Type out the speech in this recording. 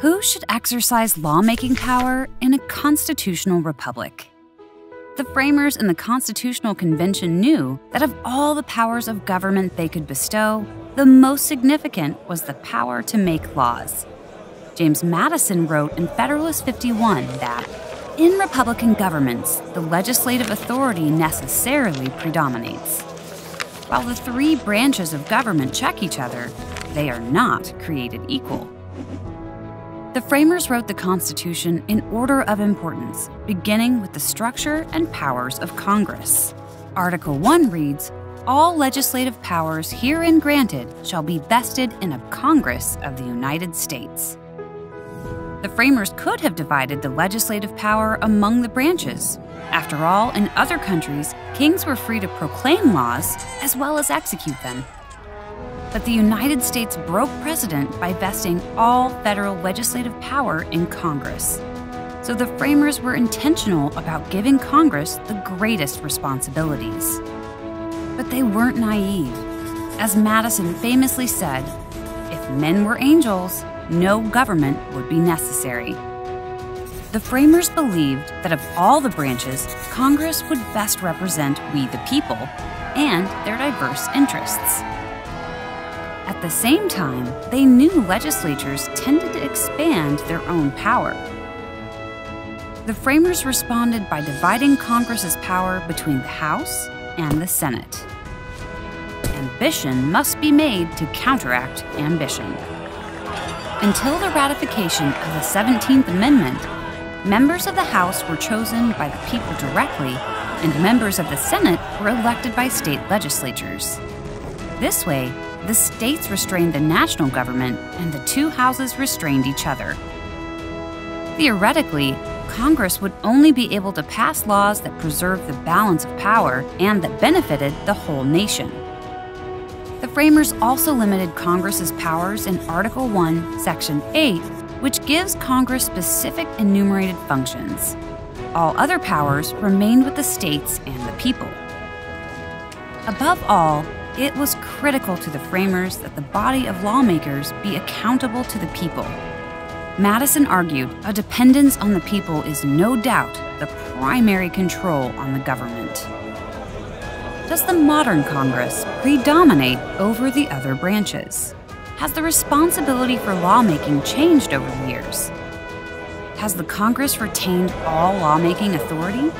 Who should exercise lawmaking power in a constitutional republic? The framers in the Constitutional Convention knew that of all the powers of government they could bestow, the most significant was the power to make laws. James Madison wrote in Federalist 51 that, in Republican governments, the legislative authority necessarily predominates. While the three branches of government check each other, they are not created equal. The framers wrote the Constitution in order of importance, beginning with the structure and powers of Congress. Article 1 reads All legislative powers herein granted shall be vested in a Congress of the United States. The framers could have divided the legislative power among the branches. After all, in other countries, kings were free to proclaim laws as well as execute them. But the United States broke precedent by vesting all federal legislative power in Congress. So the framers were intentional about giving Congress the greatest responsibilities. But they weren't naive. As Madison famously said, if men were angels, no government would be necessary. The framers believed that of all the branches, Congress would best represent we the people and their diverse interests. At the same time, they knew legislatures tended to expand their own power. The framers responded by dividing Congress's power between the House and the Senate. Ambition must be made to counteract ambition. Until the ratification of the 17th Amendment, members of the House were chosen by the people directly, and members of the Senate were elected by state legislatures. This way, the states restrained the national government, and the two houses restrained each other. Theoretically, Congress would only be able to pass laws that preserved the balance of power and that benefited the whole nation. The framers also limited Congress's powers in Article 1, Section 8, which gives Congress specific enumerated functions. All other powers remained with the states and the people. Above all, it was critical to the framers that the body of lawmakers be accountable to the people. Madison argued a dependence on the people is no doubt the primary control on the government. Does the modern Congress predominate over the other branches? Has the responsibility for lawmaking changed over the years? Has the Congress retained all lawmaking authority?